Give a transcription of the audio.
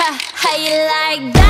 How you like that?